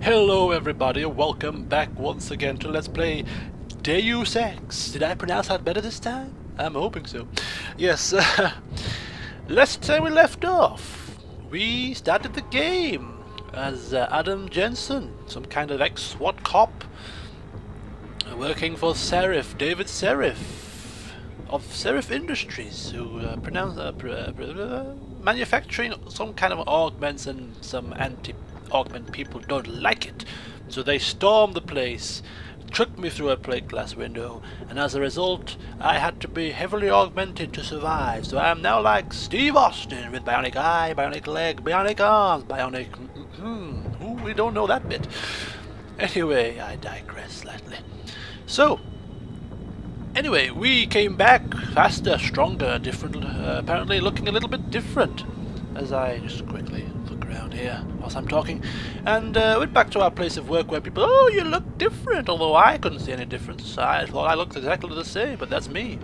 Hello everybody, welcome back once again to Let's Play Deus Ex. Did I pronounce that better this time? I'm hoping so. Yes, uh, last time we left off, we started the game as uh, Adam Jensen, some kind of ex-SWAT cop, working for Sarif, David Sarif, of Sarif Industries, who uh, pronounce, uh, pr uh, manufacturing some kind of augments and some anti augment people don't like it. So they storm the place, took me through a plate glass window, and as a result, I had to be heavily augmented to survive. So I am now like Steve Austin with bionic eye, bionic leg, bionic arms, bionic. Hmm, ooh, we don't know that bit. Anyway, I digress slightly. So, anyway, we came back faster, stronger, different, uh, apparently looking a little bit different. As I just quickly look around here whilst I'm talking, and uh, went back to our place of work where people, oh, you look different, although I couldn't see any difference. I thought I looked exactly the same, but that's me.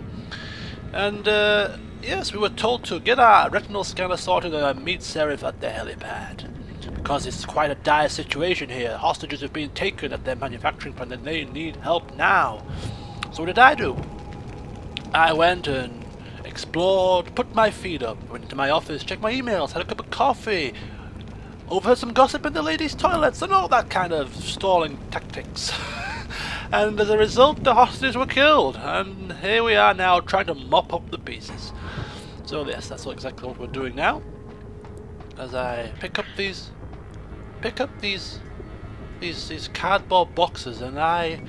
And uh, yes, we were told to get our retinal scanner sorted and meet Sarif at the helipad. Because it's quite a dire situation here. Hostages have been taken at their manufacturing plant and they need help now. So what did I do? I went and explored, put my feet up, went into my office, checked my emails, had a cup of coffee, overheard some gossip in the ladies' toilets and all that kind of stalling tactics. and as a result, the hostages were killed, and here we are now trying to mop up the pieces. So yes, that's exactly what we're doing now. As I pick up these, pick up these, these these cardboard boxes, and I,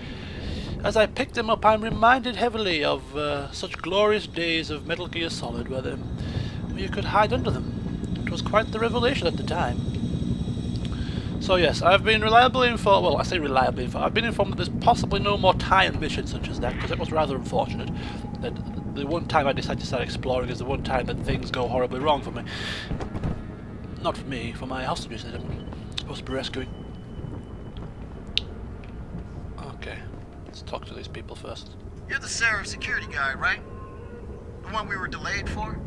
as I pick them up, I'm reminded heavily of uh, such glorious days of Metal Gear Solid, where, them, where you could hide under them. It was quite the revelation at the time. So yes, I've been reliably informed, well I say reliably informed, I've been informed that there's possibly no more tie-in missions such as that, because it was rather unfortunate that the one time I decided to start exploring is the one time that things go horribly wrong for me. Not for me, for my hostages that I'm supposed to be rescuing. Okay, let's talk to these people first. You're the Sarif security guy, right? The one we were delayed for?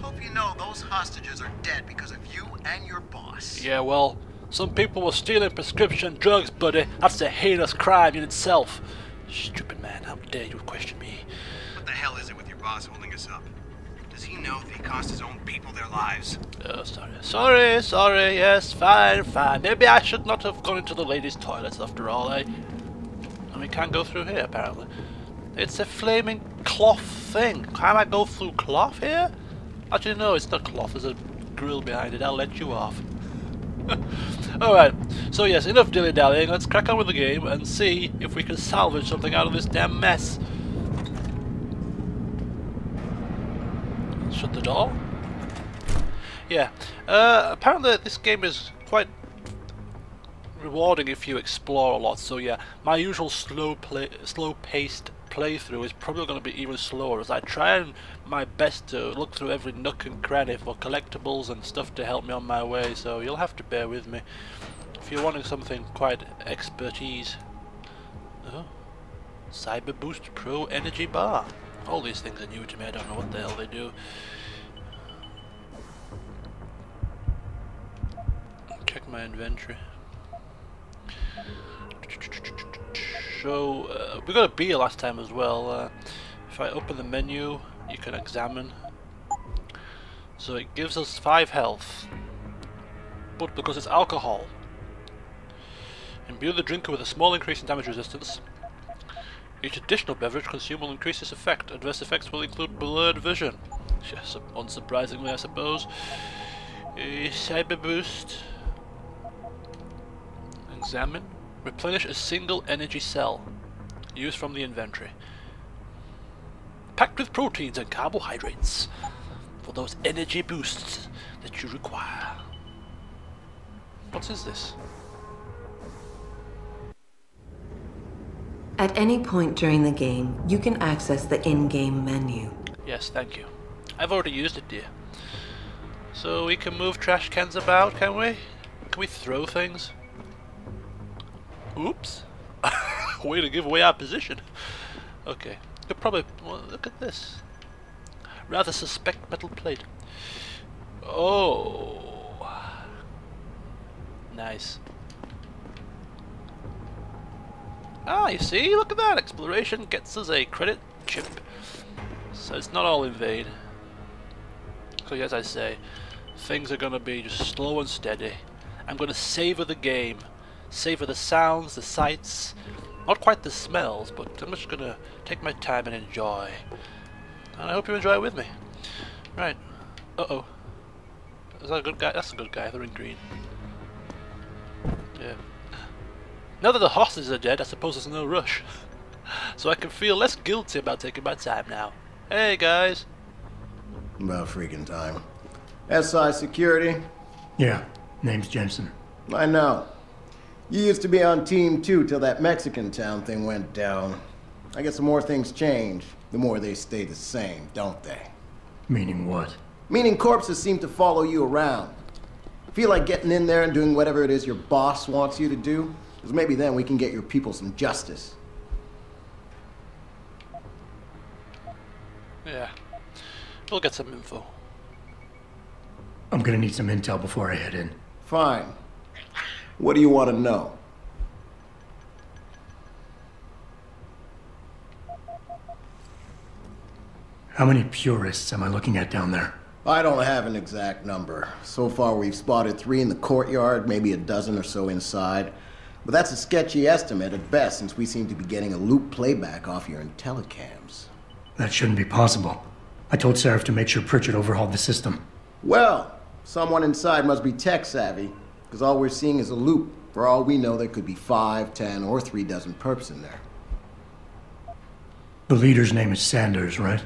Hope you know those hostages are dead because of you and your boss. Yeah, well, some people were stealing prescription drugs, buddy. That's a heinous crime in itself. Stupid man, how dare you question me? What the hell is it with your boss holding us up? Does he know that he cost his own people their lives? Oh, sorry. Sorry, sorry, yes, fine, fine. Maybe I should not have gone into the ladies' toilets after all, eh? And we can't go through here, apparently. It's a flaming cloth thing. Can I go through cloth here? Actually, no, it's not cloth. There's a grill behind it. I'll let you off. Alright, so yes, enough dilly-dallying, let's crack on with the game and see if we can salvage something out of this damn mess. Shut the door. Yeah, uh, apparently this game is quite rewarding if you explore a lot, so yeah, my usual slow play, slow-paced playthrough is probably going to be even slower as I try and my best to look through every nook and cranny for collectibles and stuff to help me on my way so you'll have to bear with me. If you're wanting something quite expertise oh Cyber Boost Pro Energy Bar. All these things are new to me I don't know what the hell they do. Check my inventory so uh, we got a beer last time as well. Uh, if I open the menu, you can examine. So it gives us 5 health, but because it's alcohol. Imbue the drinker with a small increase in damage resistance. Each additional beverage consumed will increase its effect. Adverse effects will include blurred vision. Yes, unsurprisingly I suppose. A cyber boost. Examine. Replenish a single energy cell. Used from the inventory. Packed with proteins and carbohydrates. For those energy boosts that you require. What is this? At any point during the game, you can access the in-game menu. Yes, thank you. I've already used it, dear. So we can move trash cans about, can we? Can we throw things? Oops. Way to give away our position. Okay. Could probably well, look at this. Rather suspect metal plate. Oh. Nice. Ah, you see? Look at that! Exploration gets us a credit chip. So it's not all in vain. So as I say, things are gonna be just slow and steady. I'm gonna savor the game. Savor the sounds, the sights, not quite the smells, but I'm just gonna take my time and enjoy. And I hope you enjoy it with me. Right. Uh-oh. Is that a good guy? That's a good guy. They're in green. Yeah. Now that the horses are dead, I suppose there's no rush. so I can feel less guilty about taking my time now. Hey, guys. About freaking time. SI Security? Yeah, name's Jensen. I know. You used to be on Team 2 till that Mexican town thing went down. I guess the more things change, the more they stay the same, don't they? Meaning what? Meaning corpses seem to follow you around. Feel like getting in there and doing whatever it is your boss wants you to do? Because maybe then we can get your people some justice. Yeah. We'll get some info. I'm gonna need some intel before I head in. Fine. What do you want to know? How many purists am I looking at down there? I don't have an exact number. So far, we've spotted three in the courtyard, maybe a dozen or so inside. But that's a sketchy estimate at best, since we seem to be getting a loop playback off your intellicams. That shouldn't be possible. I told Sarif to make sure Pritchard overhauled the system. Well, someone inside must be tech savvy, because all we're seeing is a loop. For all we know, there could be five, ten, or three dozen perps in there. The leader's name is Sanders, right?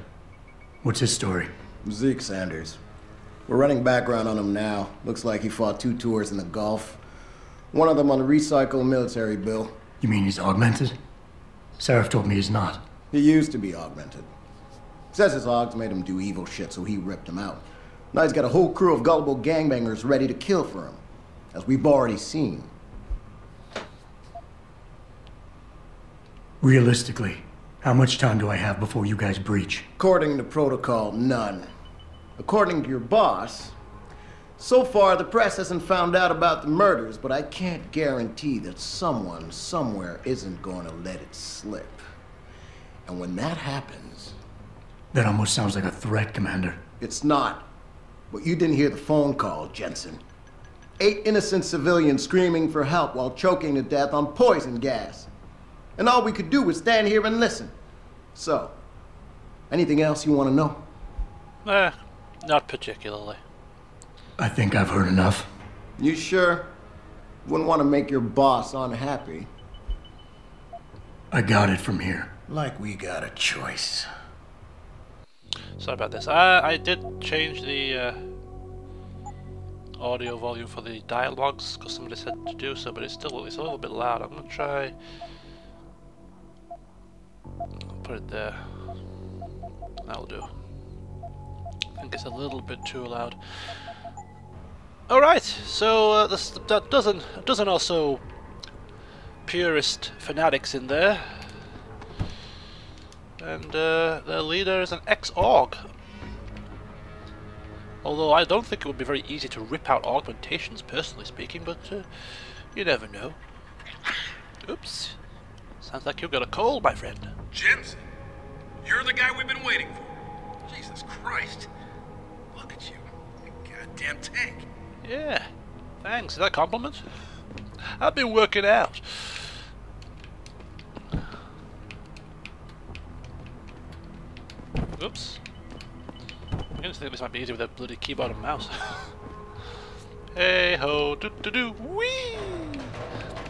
What's his story? Zeke Sanders. We're running background on him now. Looks like he fought two tours in the Gulf. One of them on a recycled military bill. You mean he's augmented? Sarif told me he's not. He used to be augmented. Says his Augs made him do evil shit, so he ripped him out. Now he's got a whole crew of gullible gangbangers ready to kill for him, as we've already seen. Realistically, how much time do I have before you guys breach? According to protocol, none. According to your boss, so far the press hasn't found out about the murders, but I can't guarantee that someone somewhere isn't going to let it slip. And when that happens, That almost sounds like a threat, Commander. it's not. But you didn't hear the phone call, Jensen. Eight innocent civilians screaming for help while choking to death on poison gas. And all we could do was stand here and listen. So, anything else you want to know? Eh, not particularly. I think I've heard enough. You sure? Wouldn't want to make your boss unhappy. I got it from here. Like we got a choice. Sorry about this. I, I did change the uh, audio volume for the dialogues because somebody said to do so, but it's still it's a little bit loud. I'm gonna try. Put it there. That'll do. I think it's a little bit too loud. All right, so uh, this, that dozen a dozen or so purist fanatics in there. And uh, their leader is an ex-aug. Although I don't think it would be very easy to rip out augmentations, personally speaking, but uh, you never know. Oops. Sounds like you've got a cold, my friend. Jensen, you're the guy we've been waiting for. Jesus Christ. Look at you. you goddamn tank. Yeah. Thanks. Is that a compliment? I've been working out. Oops. Think this might be easier with a bloody keyboard and mouse. hey ho, do do do, wee!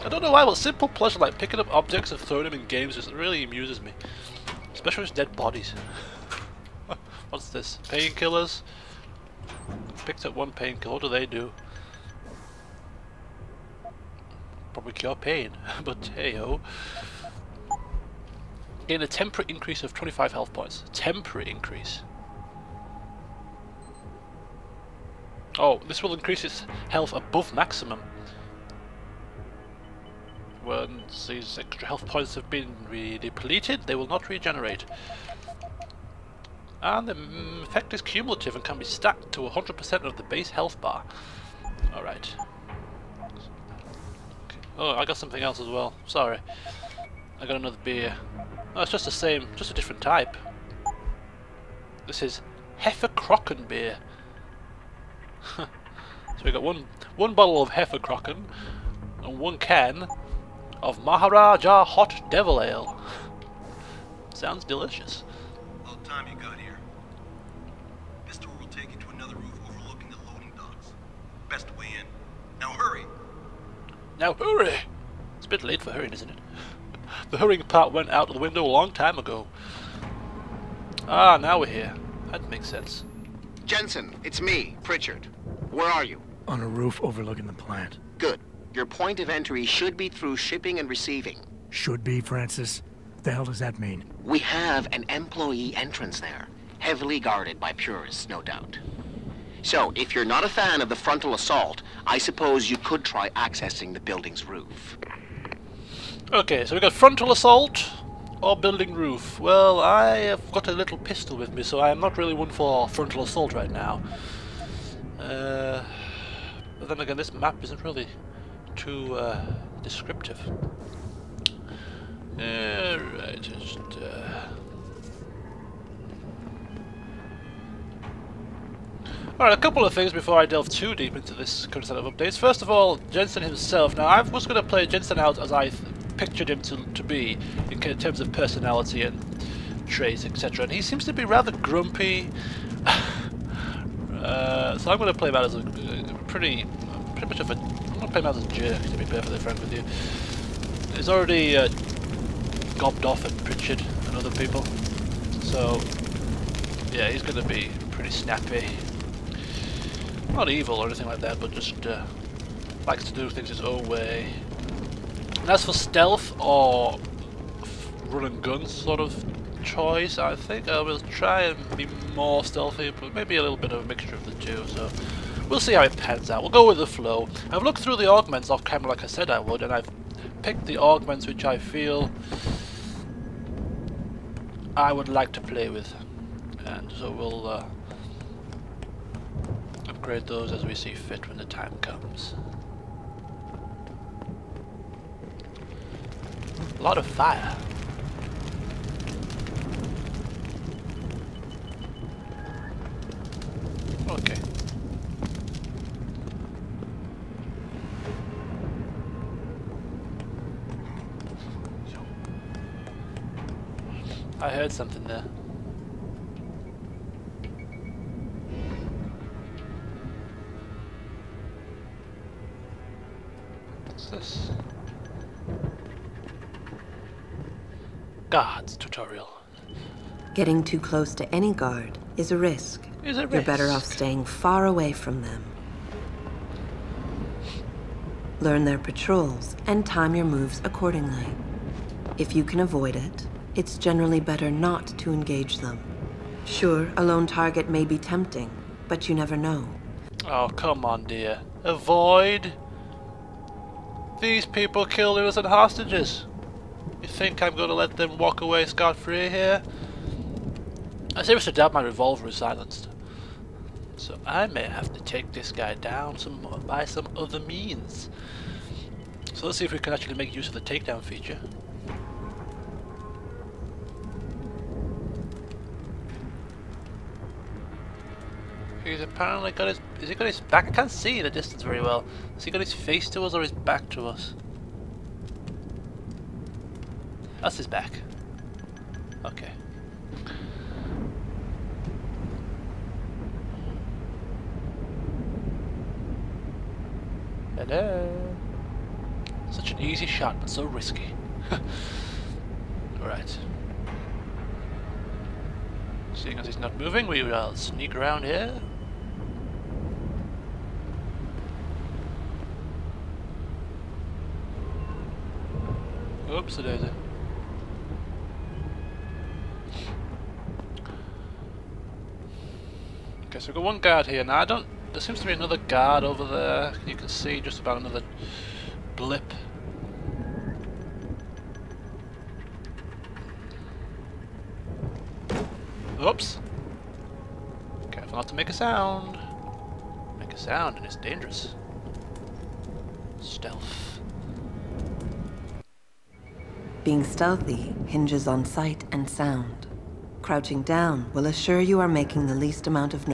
I don't know why, but simple pleasure like picking up objects and throwing them in games just really amuses me. Especially with dead bodies. What's this? Painkillers? Picked up one painkiller, what do they do? Probably cure pain, but hey ho. Gain a temporary increase of 25 health points. Temporary increase. Oh, this will increase its health above maximum. Once these extra health points have been re depleted, they will not regenerate. And the mm, effect is cumulative and can be stacked to 100% of the base health bar. Alright. Oh, I got something else as well. Sorry. I got another beer. Oh, it's just the same, just a different type. This is Hefeweizen beer. so we got one one bottle of Hefeweizen and one can of Maharaja Hot Devil Ale. Sounds delicious. About time you got here. This tour will take you to another roof overlooking the loading docks. Best way in. Now hurry! Now hurry! It's a bit late for hurrying, isn't it? The hurrying part went out of the window a long time ago. Ah, now we're here. That makes sense. Jensen, it's me, Pritchard. Where are you? On a roof overlooking the plant. Good. Your point of entry should be through shipping and receiving. Should be, Francis. The hell does that mean? We have an employee entrance there, heavily guarded by purists, no doubt. So, if you're not a fan of the frontal assault, I suppose you could try accessing the building's roof. Okay, so we got frontal assault or building roof. Well, I have got a little pistol with me, so I am not really one for frontal assault right now. Uh, but then again, this map isn't really too uh, descriptive. Alright, just... Uh... Alright, a couple of things before I delve too deep into this current set of updates. First of all, Jensen himself. Now, I was going to play Jensen out as I pictured him to, to be in terms of personality and traits, etc. And he seems to be rather grumpy. uh, so I'm going to play him out as a, pretty, pretty much of a. I'm going to play him out as a jerk, to be perfectly frank with you. He's already uh, gobbed off at Pritchard and other people, so yeah, he's going to be pretty snappy. Not evil or anything like that, but just uh, likes to do things his own way. And as for stealth or run and gun sort of choice, I think I will try and be more stealthy, but maybe a little bit of a mixture of the two, so we'll see how it pans out. We'll go with the flow. I've looked through the augments off camera like I said I would, and I've picked the augments which I feel I would like to play with. And so we'll uh, upgrade those as we see fit when the time comes. A lot of fire. Okay. I heard something there. What's this? Guards tutorial. Getting too close to any guard is a risk. Is it You're better off staying far away from them. Learn their patrols and time your moves accordingly. If you can avoid it, it's generally better not to engage them. Sure, a lone target may be tempting, but you never know. Oh, come on, dear. Avoid. These people killed innocent hostages. You think I'm going to let them walk away scot-free here? I seriously doubt my revolver is silenced. So I may have to take this guy down some by some other means. So let's see if we can actually make use of the takedown feature. He's apparently got his. Is he got his back? I can't see in the distance very well. Has he got his face to us or his back to us? That's is back. Okay. Hello. Such an easy shot, but so risky. Alright. Seeing as he's not moving, we will sneak around here. Oops, it is. Okay, so we've got one guard here. Now, I don't... There seems to be another guard over there. You can see just about another blip. Oops. Careful not to make a sound. Make a sound and it's dangerous. Stealth. Being stealthy hinges on sight and sound. Crouching down will assure you are making the least amount of noise.